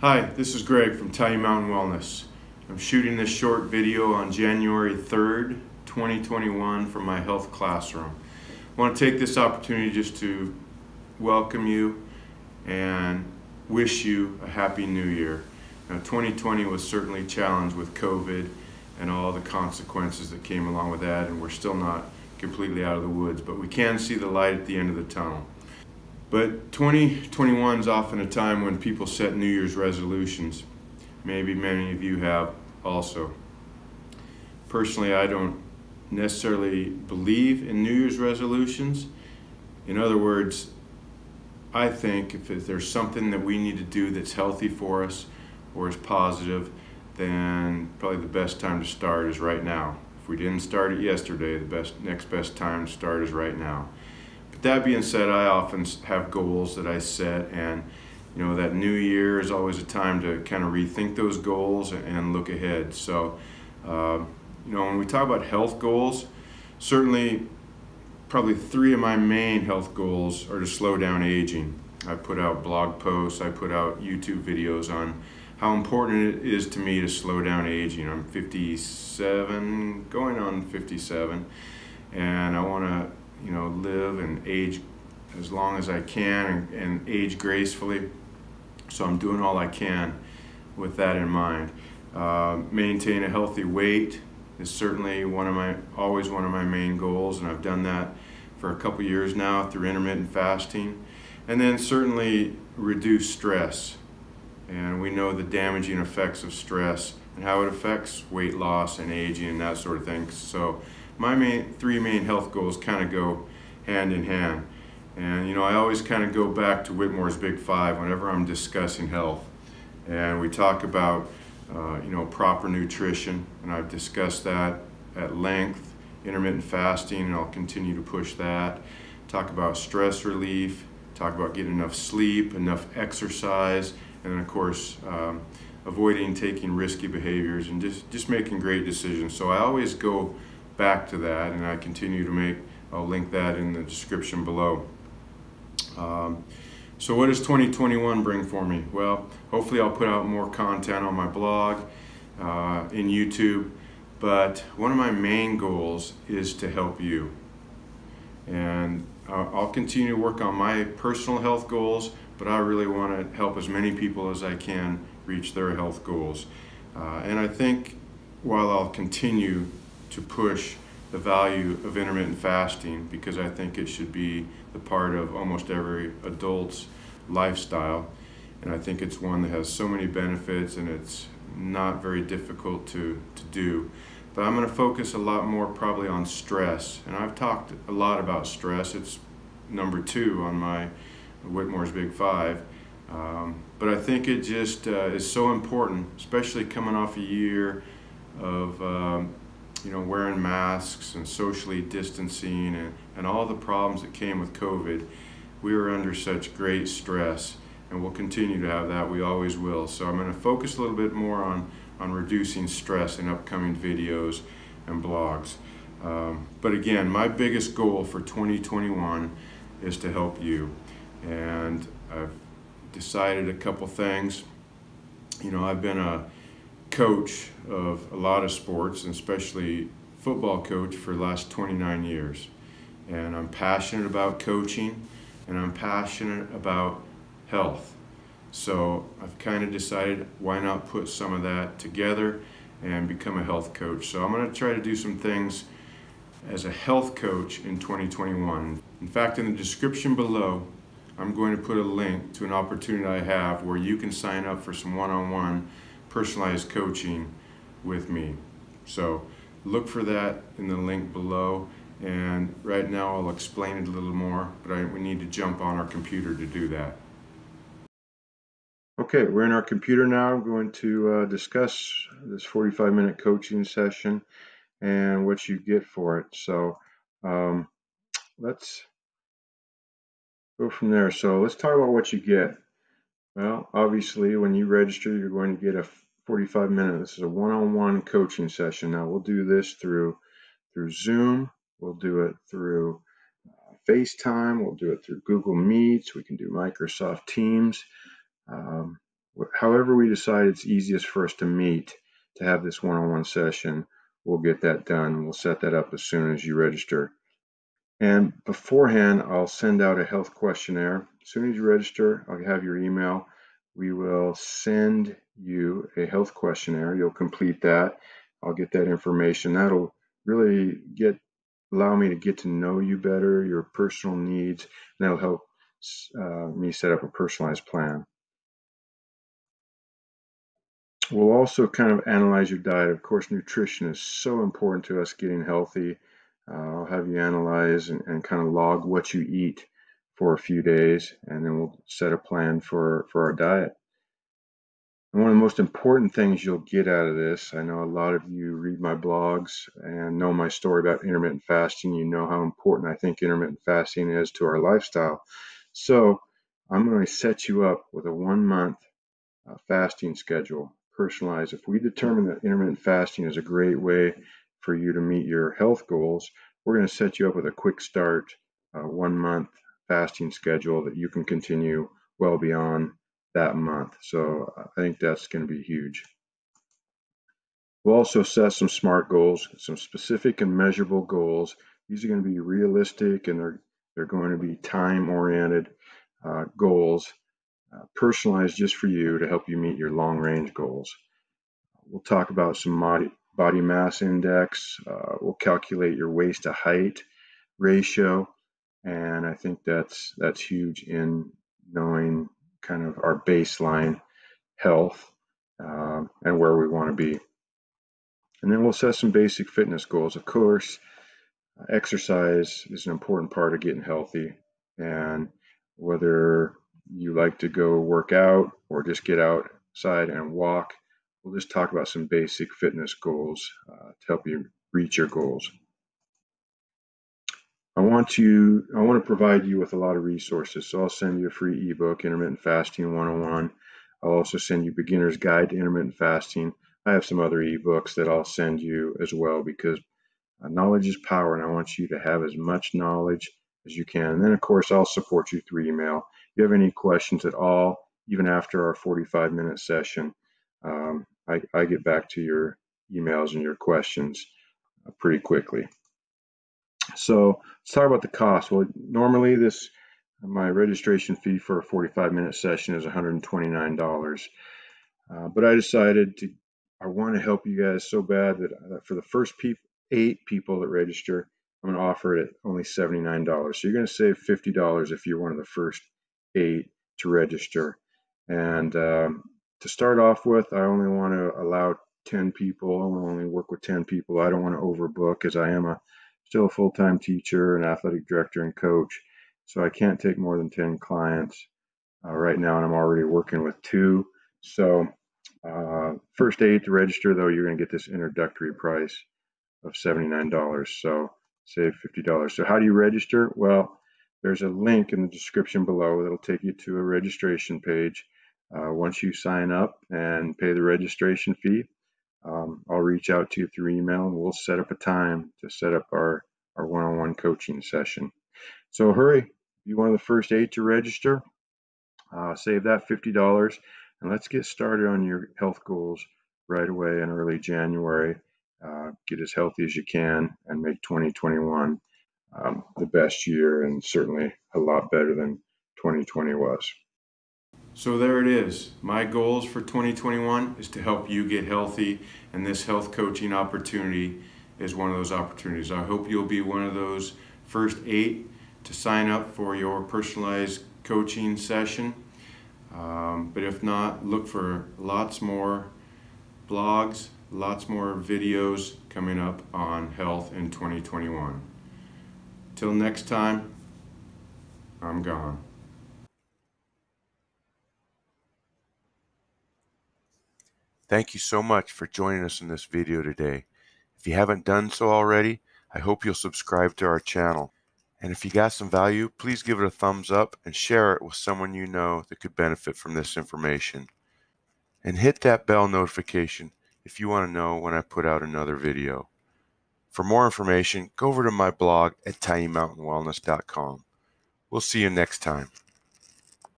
Hi, this is Greg from Tyee Mountain Wellness. I'm shooting this short video on January 3rd, 2021 from my health classroom. I want to take this opportunity just to welcome you and wish you a happy new year. Now, 2020 was certainly challenged with COVID and all the consequences that came along with that, and we're still not completely out of the woods, but we can see the light at the end of the tunnel. But 2021 is often a time when people set New Year's resolutions. Maybe many of you have also. Personally, I don't necessarily believe in New Year's resolutions. In other words, I think if there's something that we need to do that's healthy for us or is positive, then probably the best time to start is right now. If we didn't start it yesterday, the best next best time to start is right now. That being said, I often have goals that I set, and you know that new year is always a time to kind of rethink those goals and look ahead. So, uh, you know, when we talk about health goals, certainly, probably three of my main health goals are to slow down aging. I put out blog posts, I put out YouTube videos on how important it is to me to slow down aging. I'm 57, going on 57, and I want to you know, live and age as long as I can and, and age gracefully. So I'm doing all I can with that in mind. Uh, maintain a healthy weight is certainly one of my, always one of my main goals, and I've done that for a couple years now through intermittent fasting. And then certainly reduce stress. And we know the damaging effects of stress and how it affects weight loss and aging and that sort of thing. So my main three main health goals kind of go hand in hand. And you know, I always kind of go back to Whitmore's Big Five whenever I'm discussing health. And we talk about, uh, you know, proper nutrition, and I've discussed that at length. Intermittent fasting, and I'll continue to push that. Talk about stress relief. Talk about getting enough sleep, enough exercise, and then of course, um, avoiding taking risky behaviors and just just making great decisions. So I always go back to that, and I continue to make, I'll link that in the description below. Um, so what does 2021 bring for me? Well, hopefully I'll put out more content on my blog, uh, in YouTube, but one of my main goals is to help you. And I'll continue to work on my personal health goals, but I really want to help as many people as I can reach their health goals. Uh, and I think while I'll continue to push the value of intermittent fasting because I think it should be the part of almost every adult's lifestyle. And I think it's one that has so many benefits and it's not very difficult to, to do. But I'm going to focus a lot more probably on stress. And I've talked a lot about stress. It's number two on my Whitmore's Big Five. Um, but I think it just uh, is so important, especially coming off a year of um, you know, wearing masks and socially distancing and, and all the problems that came with COVID, we were under such great stress and we'll continue to have that. We always will. So I'm going to focus a little bit more on, on reducing stress in upcoming videos and blogs. Um, but again, my biggest goal for 2021 is to help you. And I've decided a couple things. You know, I've been a coach of a lot of sports, and especially football coach for the last 29 years. And I'm passionate about coaching, and I'm passionate about health. So I've kind of decided why not put some of that together and become a health coach. So I'm going to try to do some things as a health coach in 2021. In fact, in the description below, I'm going to put a link to an opportunity I have where you can sign up for some one-on-one -on -one personalized coaching with me. So look for that in the link below. And right now I'll explain it a little more, but I, we need to jump on our computer to do that. Okay, we're in our computer now. I'm going to uh, discuss this 45 minute coaching session and what you get for it. So um, let's go from there. So let's talk about what you get. Well, obviously, when you register, you're going to get a 45 minute. This is a one-on-one coaching session. Now we'll do this through through Zoom. We'll do it through uh, FaceTime. We'll do it through Google Meets. We can do Microsoft Teams. Um, however we decide it's easiest for us to meet to have this one-on-one session, we'll get that done. We'll set that up as soon as you register. And beforehand, I'll send out a health questionnaire. As soon as you register, I'll have your email. We will send you a health questionnaire. You'll complete that. I'll get that information. That'll really get allow me to get to know you better, your personal needs, and that'll help uh, me set up a personalized plan. We'll also kind of analyze your diet. Of course, nutrition is so important to us getting healthy. Uh, I'll have you analyze and, and, kind of log what you eat for a few days, and then we'll set a plan for, for our diet. And one of the most important things you'll get out of this, I know a lot of you read my blogs and know my story about intermittent fasting. You know how important I think intermittent fasting is to our lifestyle. So I'm going to set you up with a one month uh, fasting schedule personalized. If we determine that intermittent fasting is a great way for you to meet your health goals, we're going to set you up with a quick start, uh, one month fasting schedule that you can continue well beyond that month. So I think that's going to be huge. We'll also set some SMART goals, some specific and measurable goals. These are going to be realistic and they're they're going to be time oriented uh, goals uh, personalized just for you to help you meet your long range goals. We'll talk about some body, body mass index. Uh, we'll calculate your waist to height ratio. And I think that's that's huge in knowing kind of our baseline health uh, and where we want to be. And then we'll set some basic fitness goals. Of course, exercise is an important part of getting healthy. And whether you like to go work out or just get outside and walk, we'll just talk about some basic fitness goals uh, to help you reach your goals. I want you, I want to provide you with a lot of resources. So I'll send you a free ebook, Intermittent Fasting 101. I'll also send you Beginner's Guide to Intermittent Fasting. I have some other ebooks that I'll send you as well because uh, knowledge is power, and I want you to have as much knowledge as you can. And then, of course, I'll support you through email If you have any questions at all, even after our 45 minute session, um, I, I, get back to your emails and your questions uh, pretty quickly. So let's talk about the cost. Well, normally this my registration fee for a 45 minute session is $129. Uh, but I decided to I want to help you guys so bad that, for the first pe eight people that register, I'm going to offer it at only $79. So you're going to save $50 if you're one of the first eight to register. And um, to start off with, I only want to allow 10 people. I to only work with 10 people. I don't want to overbook as I am a still a full-time teacher and athletic director and coach. So I can't take more than 10 clients uh, right now, and I'm already working with two. So uh, first eight to register, though, you're going to get this introductory price of $79. So save $50. So how do you register? Well, there's a link in the description below that'll take you to a registration page. Uh, once you sign up and pay the registration fee, um, I'll reach out to you through email and we'll set up a time to set up our, our one-on-one coaching session. So hurry, be one of the first eight to register. Uh, save that $50 and let's get started on your health goals right away in early January. Uh, get as healthy as you can and make 2021 um, the best year and certainly a lot better than 2020 was. So there it is. My goals for 2021 is to help you get healthy, and this health coaching opportunity is one of those opportunities. I hope you'll be one of those first eight to sign up for your personalized coaching session. Um, but if not, look for lots more blogs, lots more videos coming up on health in 2021. Till next time, I'm gone. Thank you so much for joining us in this video today. If you haven't done so already, I hope you'll subscribe to our channel. And if you got some value, please give it a thumbs up and share it with someone you know that could benefit from this information. And hit that bell notification if you want to know when I put out another video. For more information, go over to my blog at tyeemountainwellness.com. We'll see you next time.